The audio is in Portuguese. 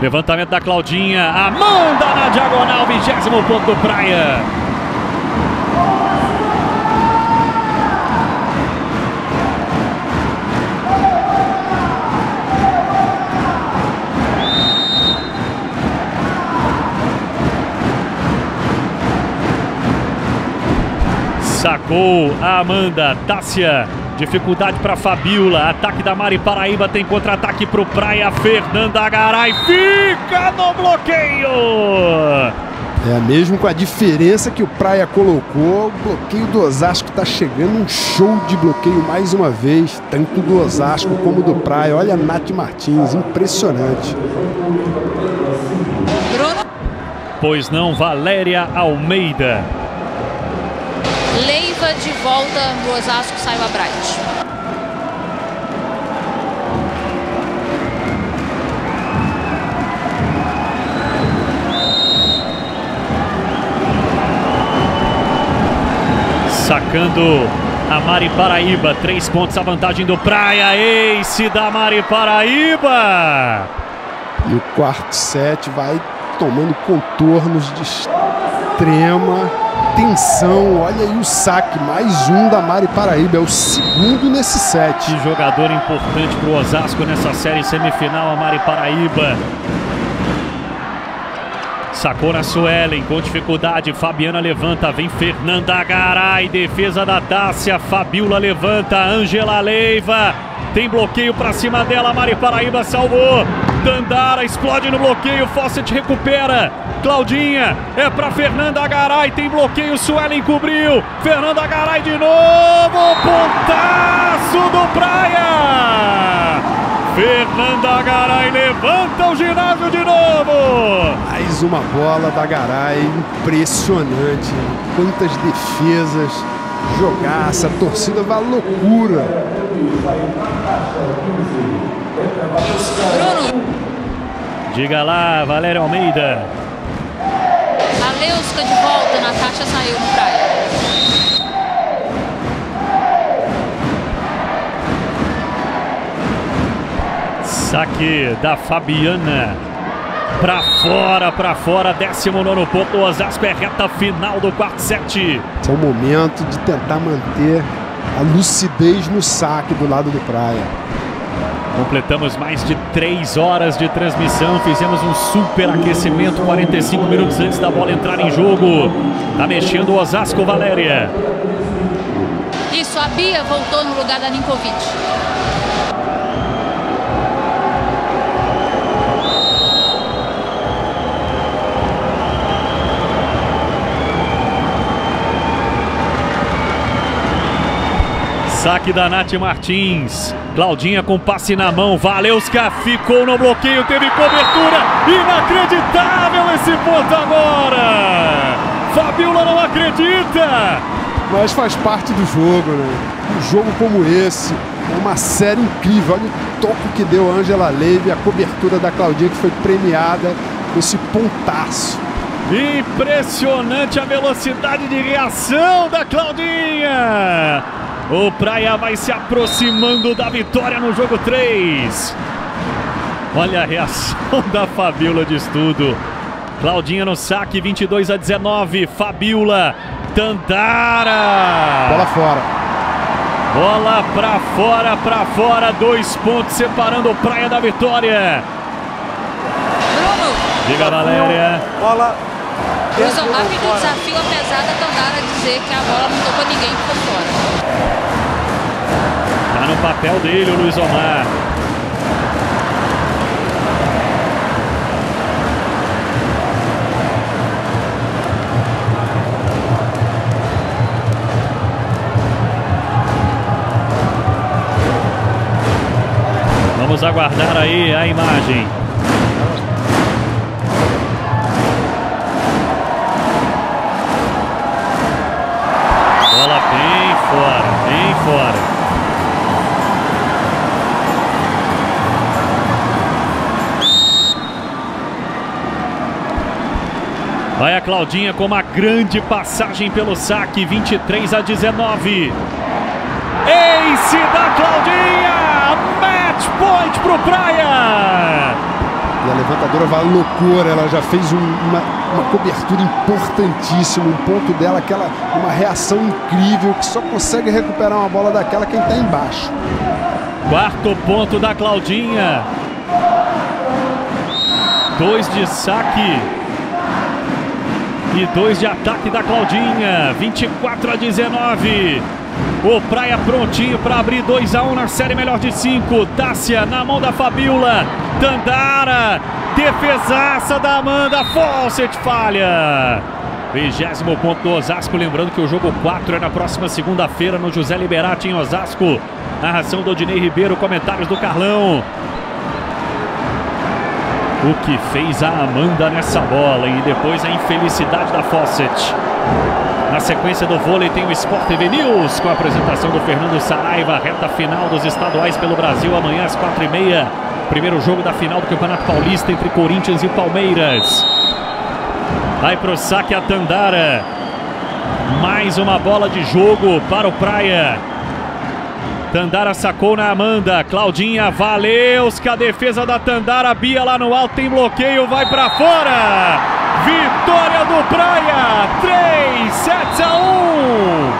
Levantamento da Claudinha. Amanda na diagonal, vigésimo ponto do Praia. Sacou a Amanda. Tássia. Dificuldade para Fabiola. Ataque da Mari Paraíba. Tem contra-ataque para o Praia. Fernanda Garay fica no bloqueio. É, mesmo com a diferença que o Praia colocou, o bloqueio do Osasco está chegando. Um show de bloqueio mais uma vez. Tanto do Osasco como do Praia. Olha a Nath Martins. Impressionante. Pois não, Valéria Almeida. De volta no Osasco, Saiba Bright. Sacando a Mari Paraíba. Três pontos a vantagem do Praia. Ace da Mari Paraíba. E o quarto set vai tomando contornos de extrema tensão. Olha aí o saque, mais um da Mari Paraíba, é o segundo nesse set. Jogador importante para o Osasco nessa série semifinal, a Mari Paraíba. Sacou na Suelen, com dificuldade, Fabiana levanta, vem Fernanda Garay, defesa da Tássia, Fabiola levanta, Angela Leiva, tem bloqueio para cima dela, Mari Paraíba salvou, Dandara explode no bloqueio, Fawcett recupera, Claudinha, é para Fernanda Garay, tem bloqueio, Suelen cobriu, Fernanda Garay de novo, pontaço do Praia! Fernanda Garay levanta o ginásio de novo. Mais uma bola da Garay, impressionante. Quantas defesas, jogaça, a torcida vai à loucura. Bruno. Diga lá, Valéria Almeida. A de volta, Natasha saiu no. Da Fabiana. Pra fora, pra fora, 19 ponto. Osasco é reta final do quarto set. É o momento de tentar manter a lucidez no saque do lado do Praia. Completamos mais de três horas de transmissão. Fizemos um super aquecimento 45 minutos antes da bola entrar em jogo. Tá mexendo o Osasco, Valéria. Isso, a Bia voltou no lugar da Ninkovic. Saque da Nath Martins. Claudinha com passe na mão. Valeuska ficou no bloqueio, teve cobertura. Inacreditável esse ponto agora. Fabiola não acredita. Mas faz parte do jogo, né? Um jogo como esse. É uma série incrível. Olha o toco que deu a Angela Leve, a cobertura da Claudinha que foi premiada com esse pontaço. Impressionante a velocidade de reação da Claudinha. O Praia vai se aproximando da vitória no jogo 3. Olha a reação da Fabiola de estudo. Claudinha no saque, 22 a 19. Fabiola, Tantara. Bola fora. Bola pra fora, pra fora. Dois pontos separando o Praia da vitória. Bruno. Diga, Valéria. Bola. O Isomar pediu desafio, apesar da Tandara dizer que a bola não tocou ninguém ficou fora. Tá no papel dele o Luiz Omar. Vamos aguardar aí a imagem. Vai a Claudinha com uma grande passagem pelo saque, 23 a 19. Ace da Claudinha! Match point pro Praia! E a levantadora vai à loucura, ela já fez um, uma, uma cobertura importantíssima, um ponto dela, aquela, uma reação incrível, que só consegue recuperar uma bola daquela quem está embaixo. Quarto ponto da Claudinha. Dois de saque. E dois de ataque da Claudinha. 24 a 19. O Praia prontinho para abrir 2 a 1 na série melhor de 5. Tássia na mão da Fabiola. Tandara. Defesaça da Amanda. Fawcett falha. Vigésimo ponto do Osasco. Lembrando que o jogo 4 é na próxima segunda-feira no José Liberati em Osasco. Narração do Odinei Ribeiro, comentários do Carlão. O que fez a Amanda nessa bola e depois a infelicidade da Fawcett. Na sequência do vôlei tem o Sport TV News com a apresentação do Fernando Saraiva, reta final dos estaduais pelo Brasil amanhã às quatro e meia. Primeiro jogo da final do Campeonato Paulista entre Corinthians e Palmeiras. Vai pro saque a Tandara. Mais uma bola de jogo para o Praia. Tandara sacou na Amanda. Claudinha, valeu. Que a defesa da Tandara. Bia lá no alto tem bloqueio. Vai para fora. Vitória do Praia. 3 sets a 1.